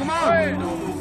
Come on.